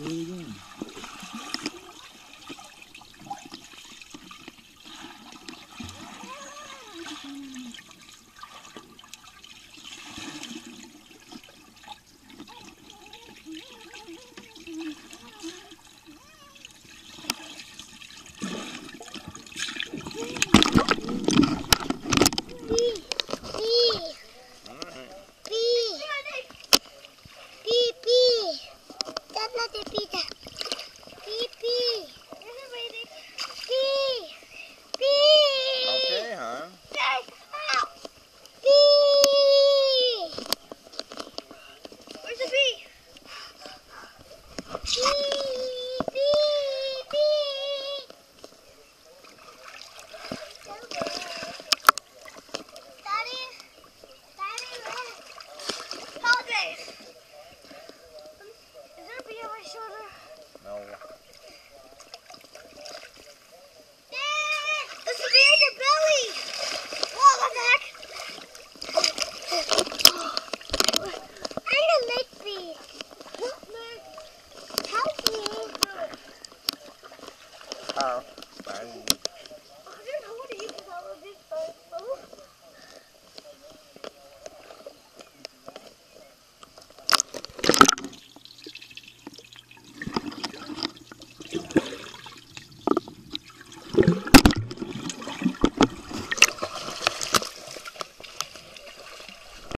Feeding. Pee. de pizza. Oh. Bye.